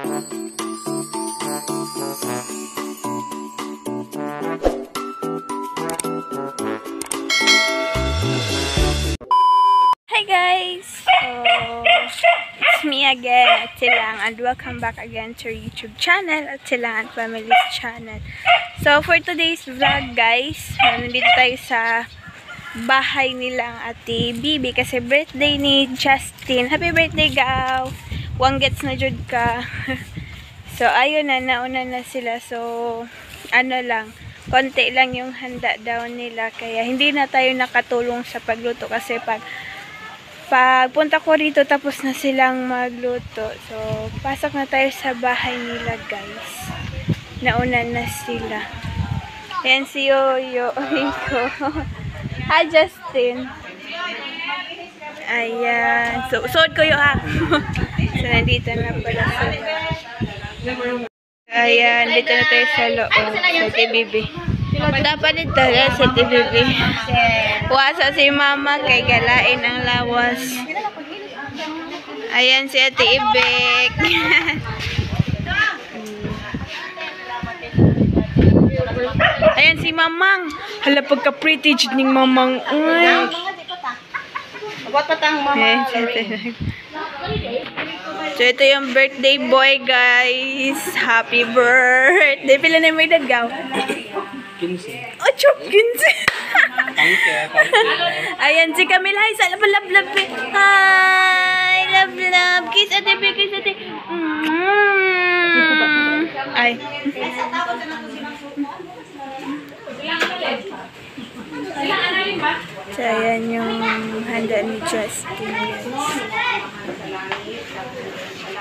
Hi guys! So, it's me again at Silang and welcome back again to our YouTube channel at Silang and Family's channel. So, for today's vlog guys, nandito tayo sa bahay nilang ate Bibi kasi birthday ni Justin. Happy birthday, Gaw! One gets na jud ka. so, ayun na, nauna na sila. So, ano lang, konti lang yung handa daw nila. Kaya, hindi na tayo nakatulong sa pagluto kasi pag pagpunta ko rito tapos na silang magluto. So, pasok na tayo sa bahay nila, guys. Nauna na sila. Ayan si Yoyo. Hi, Justin. Ayan. So, suot ko yung ha. so, nandito na pala sila. Ayan, dito na tayo sa loob. Sa TBB. Dapat dito na sa TBB. Wasa si mama kay galain ang lawas. Ayan si Ate Ibek. Ayan si Mamang. Hala pagka pretty jud ning Mamang. Uy. Abot pa tang mama. Ayan si Ate Ibek. So, ito yung birthday boy, guys. Happy birthday. Pila na may dagaw? 15. Oh, chop, 15. Tangke, tangke. Ayan si Camila. Hi, sa love, love, love. Hi, love, love. Kiss ate, kiss ate. Mm. Ay. So, ayan yung handa ni Justin, guys.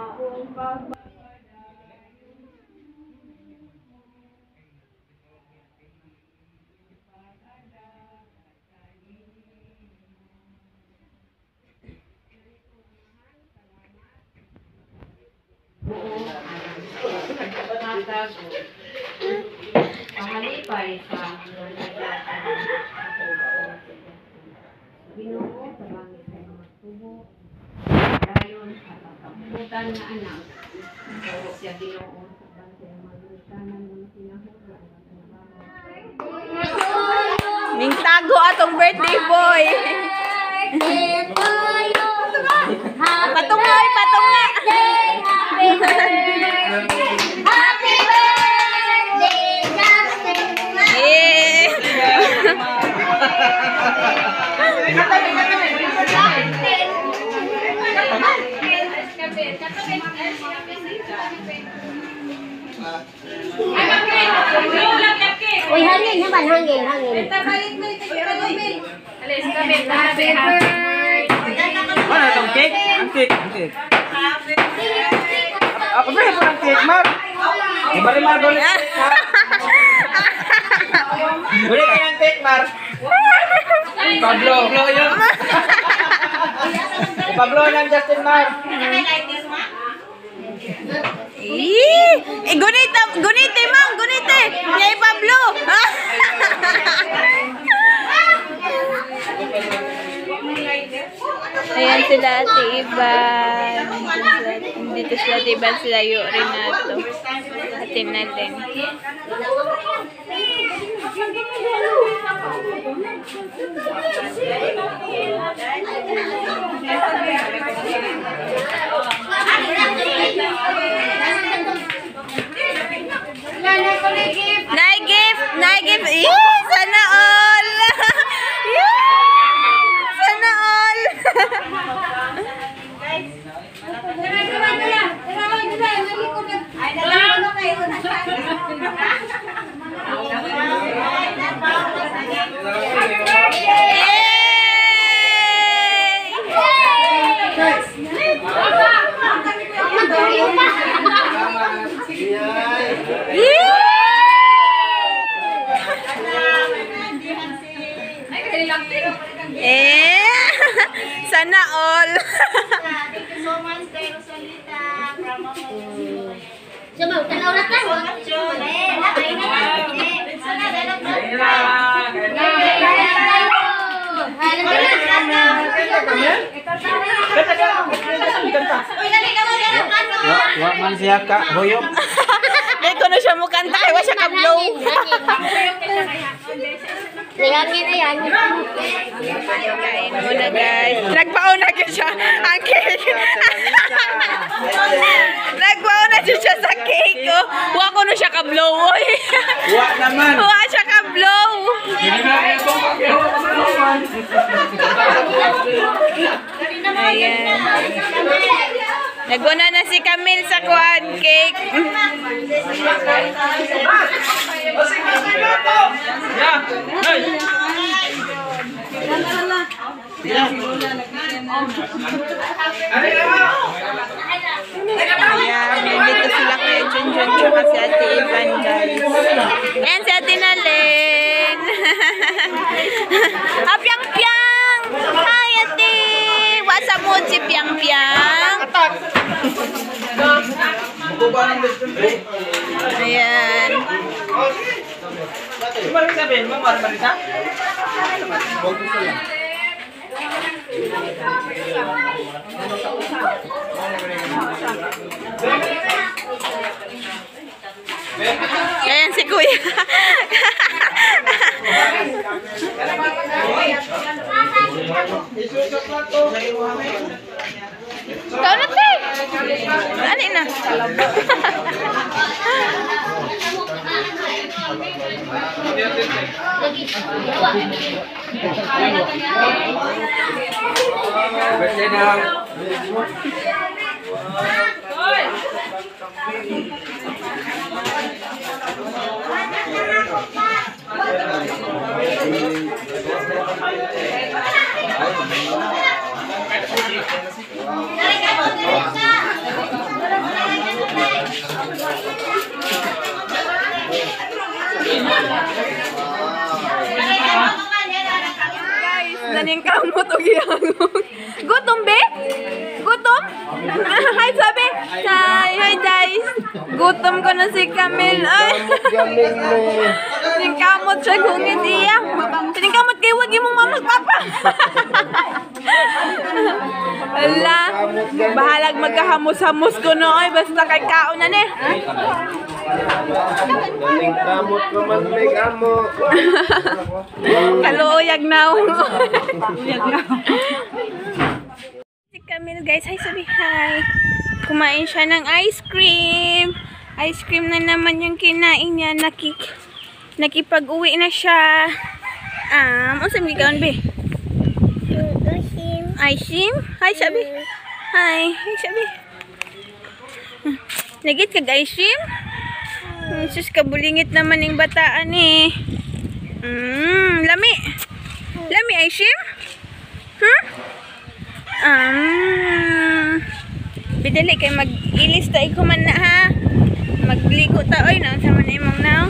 kataputan na anak. So, siya Ginoo sa bantay ng mga ginikanan ng mga pinahugan. Ning tago atong birthday boy. Patungoy, patunga. Eh. Uy, hangin naman, hangin, hangin. Ano itong cake? Ang cake, ang cake. Ako ba yung ang cake, Mar? Iba rin Mar, gulit. Gulit ka ng cake, Mar. Pablo. Pablo yun. Pablo ng Justin Mar. Eh, eh gunita, gunite, ma'am, gunite. Yay, Pablo. Ayan sila ate Iban. Dito sila ate Iban, sila yung Renato. Ate natin. Thank you. All! Eh! Wa, wa man siya ka, hoyok. Dahil ko na siya mukanta, kaya wa siya kablow. Nihangin na yan. Kain muna guys. Nagpauna ko siya. Ang cake. Nagpauna siya siya sa cake. Oh. Wa ko na siya kablow. Wa naman. Wa siya kablow. Ayan. Naguna na si Camille sa kuan cake. Ayan, dito sila kay Junjun tsaka si Ate Ivan guys. Ayan si Ate Nalen. ah, Piang Piang! Hi Ate! Mood si Piang Piang? Ayan. Mo, Marmarita? Ayan si Kuya. Ikaw na, te. Ano na? Birthday na. Guys, naning kamot o giyangog. Gutom, be? Gutom? Hi, sabi. Hi, hi, guys. Gutom ko na si Camille. Ay. Ning kamot siya gungit iya. Ning kamot kay wag imong mamag papa. Ala, bahalag magkahamos-hamos ko nooy basta kay kaon na ni. Daling kamot naman may kamot. Kaluyag na. si Camille guys, hi sabi hi. Kumain siya ng ice cream. Ice cream na naman yung kinain niya. Nakik nakipag-uwi na siya. Um, ano sabi ka be? Ice cream? Hi sabi. Hi. Hi sabi. Nagit kag ice cream? Hmm, sus, kabulingit naman yung bataan eh. Mmm, lami. Lami ice cream? Huh? Um, bidali kay mag-ilis ta ikaw man na ha. Magligo ta oy nang sama na imong now.